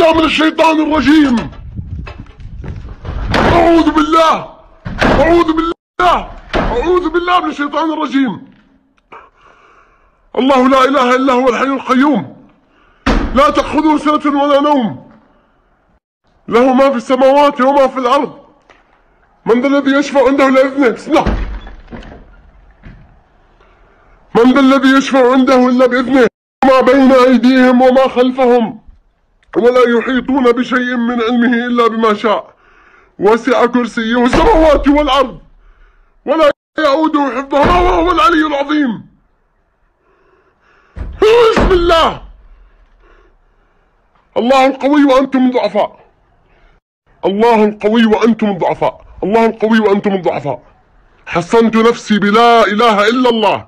بالله من الشيطان الرجيم. أعوذ بالله. أعوذ بالله. أعوذ بالله من الشيطان الرجيم. الله لا إله إلا هو الحي القيوم. لا تأخذه سنة ولا نوم. له ما في السماوات وما في الأرض. من ذا الذي يشفع عنده إلا بإذنه. الله من ذا الذي يشفع عنده إلا بإذنه. ما بين أيديهم وما خلفهم. ولا يحيطون بشيء من علمه إلا بما شاء. وسع كرسيه السماوات والأرض. ولا يعوده حفظهما وهو العلي العظيم. بسم الله. الله القوي وأنتم الضعفاء. الله القوي وأنتم الضعفاء. الله القوي وأنتم الضعفاء. حصنت نفسي بلا إله إلا الله.